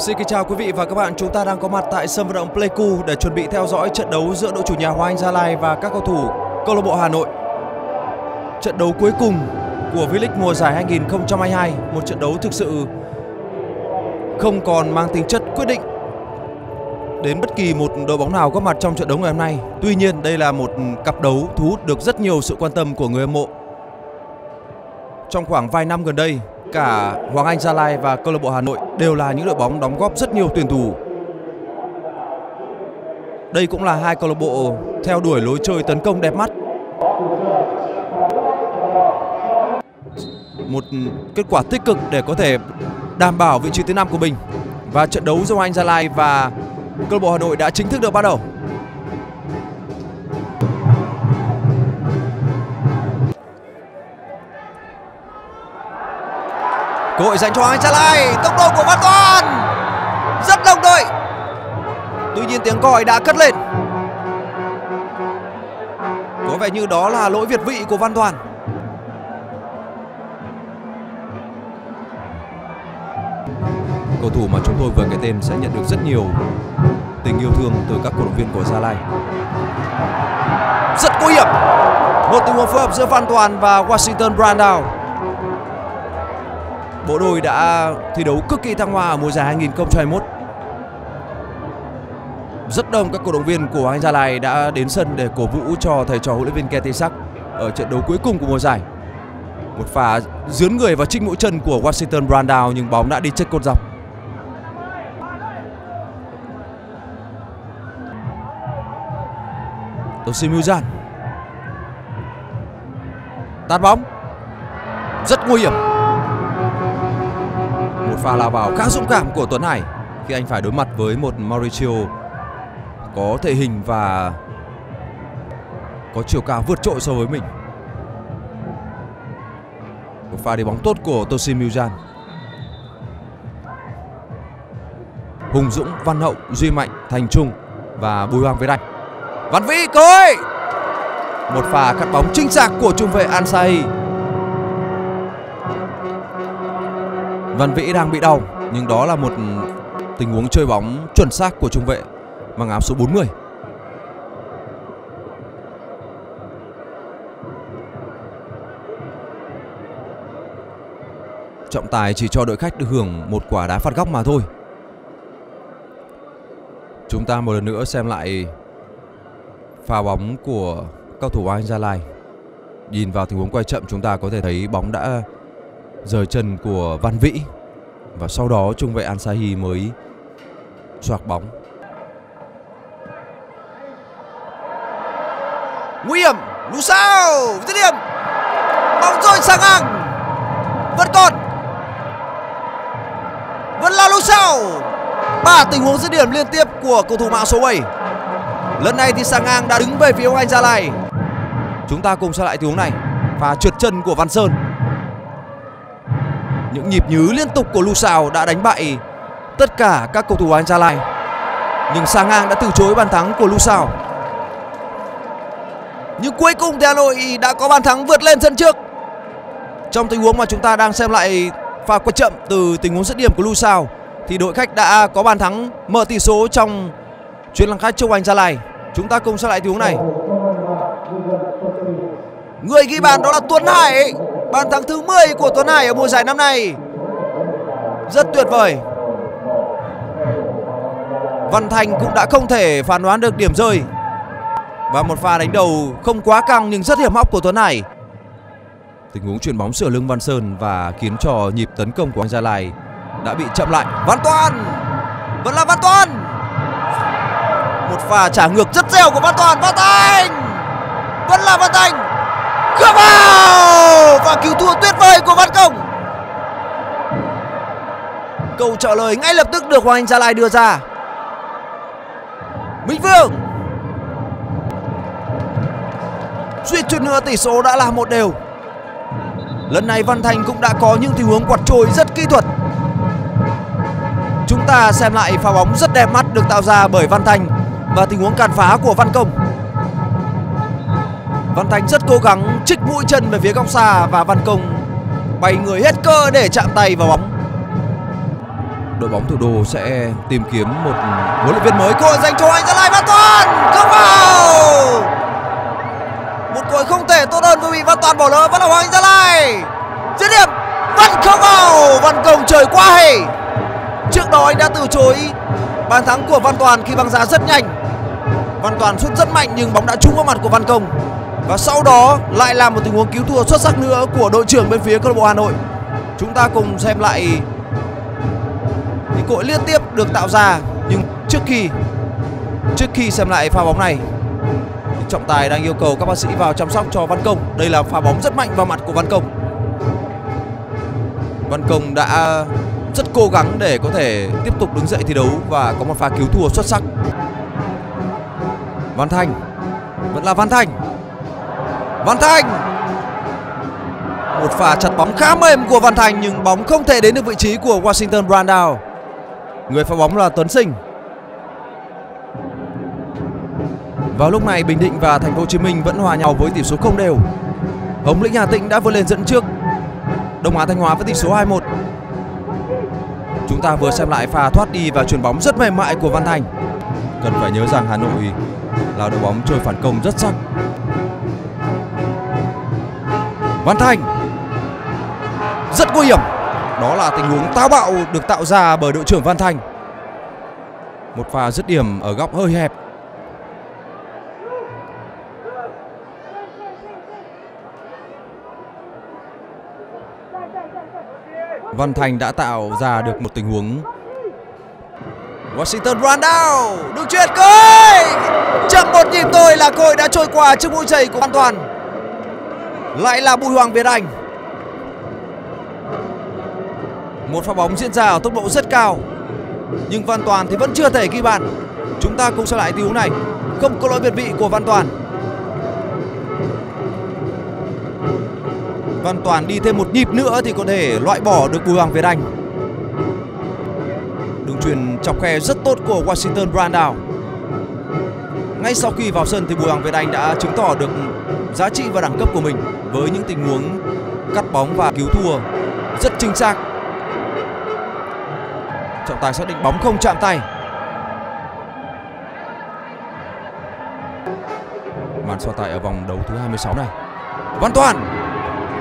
Xin kính chào quý vị và các bạn, chúng ta đang có mặt tại sân vận động Pleiku để chuẩn bị theo dõi trận đấu giữa đội chủ nhà Hoa Anh Gia Lai và các cầu thủ câu lạc bộ Hà Nội. Trận đấu cuối cùng của V-League mùa giải 2022, một trận đấu thực sự không còn mang tính chất quyết định đến bất kỳ một đội bóng nào góp mặt trong trận đấu ngày hôm nay. Tuy nhiên, đây là một cặp đấu thu hút được rất nhiều sự quan tâm của người hâm mộ. Trong khoảng vài năm gần đây, cả Hoàng Anh Gia Lai và câu lạc bộ Hà Nội đều là những đội bóng đóng góp rất nhiều tuyển thủ. Đây cũng là hai câu lạc bộ theo đuổi lối chơi tấn công đẹp mắt. Một kết quả tích cực để có thể đảm bảo vị trí thứ năm của mình. Và trận đấu giữa Hoàng Anh Gia Lai và câu lạc bộ Hà Nội đã chính thức được bắt đầu. Cơ hội dành cho Hoàng Anh Gia Lai. Tốc độ của Văn Toàn. Rất đồng đội. Tuy nhiên tiếng còi đã cất lên. Có vẻ như đó là lỗi việt vị của Văn Toàn. Cầu thủ mà chúng tôi vừa kể tên sẽ nhận được rất nhiều tình yêu thương từ các cổ động viên của Gia Lai. Rất nguy hiểm. Một tình huống phối hợp giữa Văn Toàn và Washington Brandao bộ đôi đã thi đấu cực kỳ thăng hoa ở mùa giải 2021. Rất đông các cổ động viên của Anh Gia Lai đã đến sân để cổ vũ cho thầy trò huấn luyện viên Ketisak ở trận đấu cuối cùng của mùa giải. Một pha dướn người vào trích mũi chân của Washington Brandao nhưng bóng đã đi chết cột dọc. Tosin tạt bóng rất nguy hiểm pha lao vào khá dũng cảm của Tuấn Hải khi anh phải đối mặt với một Mauricio có thể hình và có chiều cao vượt trội so với mình. Một pha đi bóng tốt của Tosin Muzan. Hùng Dũng, Văn Hậu, Duy Mạnh, Thành Trung và Bùi Hoàng Việt Anh. Văn Vĩ cơ! Một pha cắt bóng chính xác của trung vệ Ansai Văn Vĩ đang bị đau, nhưng đó là một tình huống chơi bóng chuẩn xác của trung vệ, mang áo số 40. Trọng tài chỉ cho đội khách được hưởng một quả đá phạt góc mà thôi. Chúng ta một lần nữa xem lại pha bóng của cầu thủ Anh Gia Lai. Nhìn vào tình huống quay chậm, chúng ta có thể thấy bóng đã rời chân của Văn Vĩ và sau đó trung vệ Ansahi mới xoạc bóng. Nguy hiểm, lú sao, dứt điểm. Bóng rơi sang ngang. Vẫn còn. Vẫn là lú sao. Ba tình huống dứt điểm liên tiếp của cầu thủ mạng số 7. Lần này thì Sang Ngang đã đứng về phía ông anh Gia Lai. Chúng ta cùng xem lại tình huống này. Và trượt chân của Văn Sơn những nhịp nhứ liên tục của Lusao đã đánh bại tất cả các cầu thủ Anh Gia Lai. Nhưng Sa Ngang đã từ chối bàn thắng của Lusao. Nhưng cuối cùng thì Hà Nội đã có bàn thắng vượt lên sân trước. Trong tình huống mà chúng ta đang xem lại pha quật chậm từ tình huống dứt điểm của Lusao thì đội khách đã có bàn thắng mở tỷ số trong chuyến làm khách châu Anh Gia Lai. Chúng ta cùng xem lại tình huống này. Người ghi bàn đó là Tuấn Hải Bàn thắng thứ 10 của Tuấn Hải ở mùa giải năm nay. Rất tuyệt vời. Văn Thành cũng đã không thể phán đoán được điểm rơi. Và một pha đánh đầu không quá căng nhưng rất hiểm hóc của Tuấn Hải Tình huống chuyển bóng sửa lưng Văn Sơn và khiến cho nhịp tấn công của anh Gia Lai đã bị chậm lại. Văn Toàn Vẫn là Văn Toàn Một pha trả ngược rất dẻo của Văn Toàn Văn Thành! Vẫn là Văn Thành! Cửa vào! Và cứu thua tuyệt vời của Văn Công. Câu trả lời ngay lập tức được Hoàng Anh Gia Lai đưa ra. Minh Vương. Suýt chút nữa tỷ số đã là một đều. Lần này Văn Thành cũng đã có những tình huống quạt trôi rất kỹ thuật. Chúng ta xem lại pha bóng rất đẹp mắt được tạo ra bởi Văn Thành Và tình huống cản phá của Văn Công. Văn Thành rất cố gắng trích mũi chân về phía góc xa và Văn Công bay người hết cơ để chạm tay vào bóng. đội bóng thủ đô sẽ tìm kiếm một huấn luyện viên mới cơ hội dành cho anh Gia Lai Văn Toàn không vào! Một hội không thể tốt hơn vừa bị Văn Toàn bỏ lỡ vẫn là Hoàng Gia Lai. Dứt điểm vẫn không vào! Văn Công trời quá hề trước đó anh đã từ chối bàn thắng của Văn Toàn khi băng giá rất nhanh. Văn Toàn sút rất mạnh nhưng bóng đã trúng vào mặt của Văn Công và sau đó lại là một tình huống cứu thua xuất sắc nữa của đội trưởng bên phía câu lạc bộ Hà Nội. Chúng ta cùng xem lại những cội liên tiếp được tạo ra, nhưng trước khi trước khi xem lại pha bóng này, thì trọng tài đang yêu cầu các bác sĩ vào chăm sóc cho Văn Công. Đây là pha bóng rất mạnh vào mặt của Văn Công. Văn Công đã rất cố gắng để có thể tiếp tục đứng dậy thi đấu và có một pha cứu thua xuất sắc. Văn Thành, vẫn là Văn Thành. Văn Thành một pha chặt bóng khá mềm của Văn Thành nhưng bóng không thể đến được vị trí của Washington Brandao. Người phá bóng là Tuấn Sinh. Vào lúc này, Bình Định và Thành phố Hồ Chí Minh vẫn hòa nhau với tỷ số không đều. Hồng Lĩnh Hà Tĩnh đã vươn lên dẫn trước. Đông Á Thanh Hóa với tỷ số 2-1 Chúng ta vừa xem lại pha thoát đi và chuyền bóng rất mềm mại của Văn Thành Cần phải nhớ rằng Hà Nội là đội bóng chơi phản công rất sắc. Văn Thành Rất nguy hiểm. Đó là tình huống táo bạo được tạo ra bởi đội trưởng Văn Thành Một pha dứt điểm ở góc hơi hẹp. Văn Thành đã tạo ra được một tình huống. Washington Randall đường chuyền cơi chậm một nhịp tôi là cội đã trôi qua trước mũi giày của An Toàn lại là Bùi Hoàng Việt Anh. Một pha bóng diễn ra ở tốc độ rất cao, nhưng Văn Toàn thì vẫn chưa thể ghi bàn. Chúng ta cùng xem lại tình huống này. Không có lỗi việt vị của Văn Toàn. Văn Toàn đi thêm một nhịp nữa thì có thể loại bỏ được Bùi Hoàng Việt Anh. Đường truyền chọc khe rất tốt của Washington Brandao ngay sau khi vào sân thì Bùi Hoàng Việt Anh đã chứng tỏ được giá trị và đẳng cấp của mình với những tình huống cắt bóng và cứu thua rất chính xác. Trọng tài xác định bóng không chạm tay. Màn so tài ở vòng đấu thứ 26 này. Văn Toàn!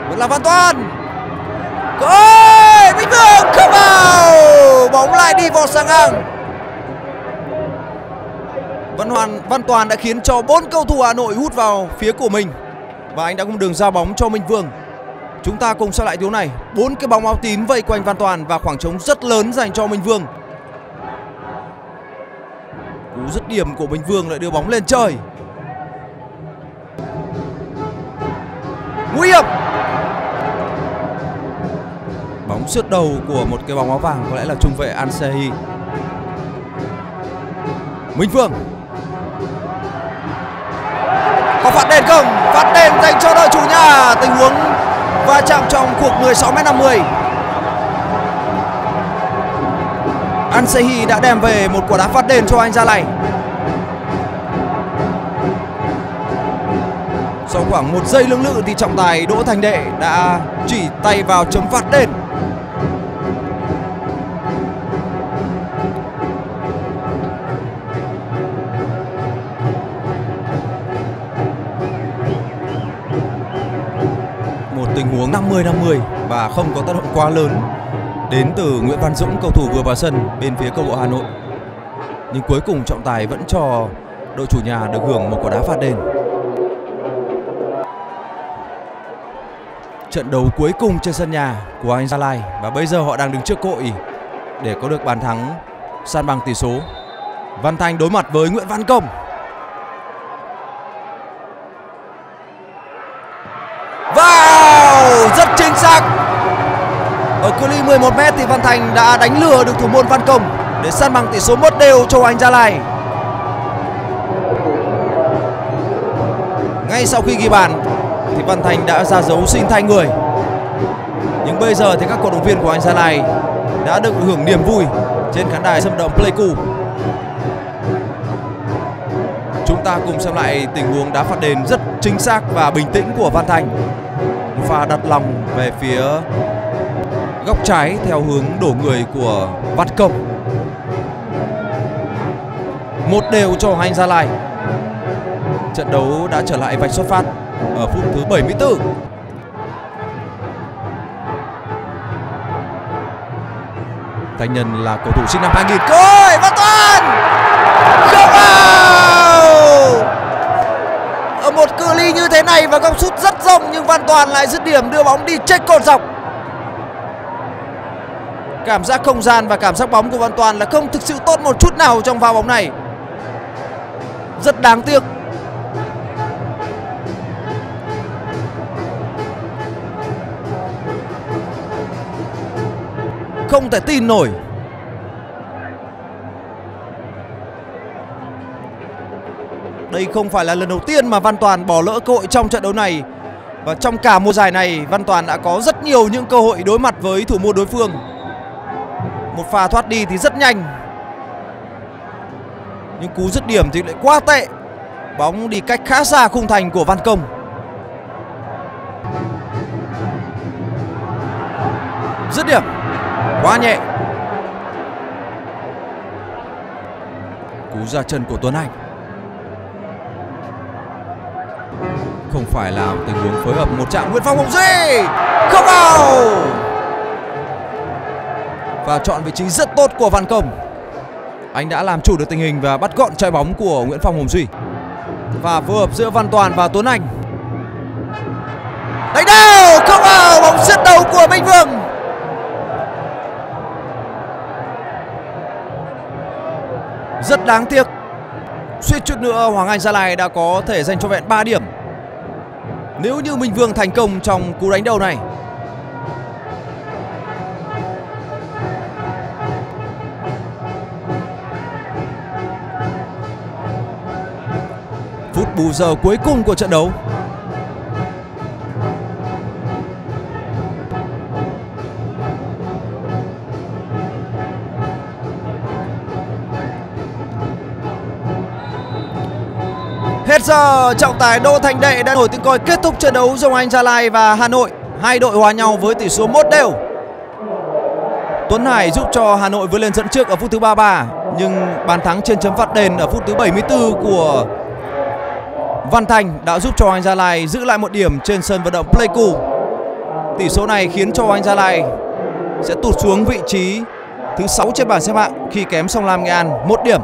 Vẫn là Văn Toàn! Ôi, Bình Vương không vào! Bóng lại đi vào sang ngang. Văn Hoàn Văn Toàn đã khiến cho bốn cầu thủ Hà Nội hút vào phía của mình và anh đã không đường giao bóng cho Minh Vương. Chúng ta cùng xem lại thiếu này, bốn cái bóng áo tím vây quanh Văn Toàn và khoảng trống rất lớn dành cho Minh Vương. Cú dứt điểm của Minh Vương lại đưa bóng lên trời. Nguy hiểm. Bóng sượt đầu của một cái bóng áo vàng có lẽ là trung vệ Ansehi. Minh Vương có phạt đền không? Phạt đền dành cho đội chủ nhà. Tình huống va chạm trong cuộc 16 m 50 Ansehi đã đem về một quả đá phát đền cho anh Gia Lai. Sau khoảng một giây lưỡng lự thì trọng tài Đỗ Thành Đệ đã chỉ tay vào chấm phạt đền. Tình huống 50-50 và không có tác động quá lớn đến từ Nguyễn Văn Dũng cầu thủ vừa vào sân bên phía câu bộ Hà Nội. Nhưng cuối cùng trọng tài vẫn cho đội chủ nhà được hưởng một quả đá phạt đền. Trận đấu cuối cùng trên sân nhà của anh Gia Lai và bây giờ họ đang đứng trước cội để có được bàn thắng san bằng tỷ số. Văn Thành đối mặt với Nguyễn Văn Công rất chính xác ở cự ly 11 m thì Văn Thành đã đánh lừa được thủ môn Văn Công để san bằng tỷ số 1 đều cho anh Gia Lai. Ngay sau khi ghi bàn thì Văn Thành đã ra dấu xin thay người. Nhưng bây giờ thì các cổ động viên của anh Gia Lai đã được hưởng niềm vui trên khán đài sân vận động Pleiku. Chúng ta cùng xem lại tình huống đá phạt đền rất chính xác và bình tĩnh của Văn Thành pha đặt lòng về phía góc trái theo hướng đổ người của Văn Công. Một đều cho Hoàng Anh Gia Lai. Trận đấu đã trở lại vạch xuất phát ở phút thứ 74. Thanh nhân là cầu thủ sinh năm 2000. Cơ hội Văn Toàn! Không vào! Một cự ly như thế này và góc sút rất rộng nhưng Văn Toàn lại dứt điểm, đưa bóng đi chết cột dọc. Cảm giác không gian và cảm giác bóng của Văn Toàn là không thực sự tốt một chút nào trong pha bóng này. Rất đáng tiếc. Không thể tin nổi Đây không phải là lần đầu tiên mà Văn Toàn bỏ lỡ cơ hội trong trận đấu này. Và trong cả mùa giải này, Văn Toàn đã có rất nhiều những cơ hội đối mặt với thủ môn đối phương. Một pha thoát đi thì rất nhanh. Nhưng cú dứt điểm thì lại quá tệ. Bóng đi cách khá xa khung thành của Văn Công. Dứt điểm. Quá nhẹ. Cú ra chân của Tuấn Anh. Không phải là tình huống phối hợp một chạm Nguyễn Phong Hồng Duy Không vào. Và chọn vị trí rất tốt của Văn Công. Anh đã làm chủ được tình hình và bắt gọn trái bóng của Nguyễn Phong, Hồng Duy. Và phối hợp giữa Văn Toàn và Tuấn Anh. Đánh đầu Không vào. Bóng sượt đầu của Minh Vương. Rất đáng tiếc. Suýt chút nữa, Hoàng Anh Gia Lai đã có thể giành cho vẹn 3 điểm. Nếu như Minh Vương thành công trong cú đánh đầu này. Phút bù giờ cuối cùng của trận đấu. Hết giờ trọng tài Đỗ Thành Đệ đã nổi tiếng còi kết thúc trận đấu giữa Anh Gia Lai và Hà Nội. Hai đội hòa nhau với tỷ số 1 đều. Tuấn Hải giúp cho Hà Nội vươn lên dẫn trước ở phút thứ 33 nhưng bàn thắng trên chấm phạt đền ở phút thứ 74 của Văn Thành đã giúp cho Anh Gia Lai giữ lại một điểm trên sân vận động Pleiku. Tỷ số này khiến cho Anh Gia Lai sẽ tụt xuống vị trí thứ 6 trên bảng xếp hạng khi kém Sông Lam Nghệ An một điểm.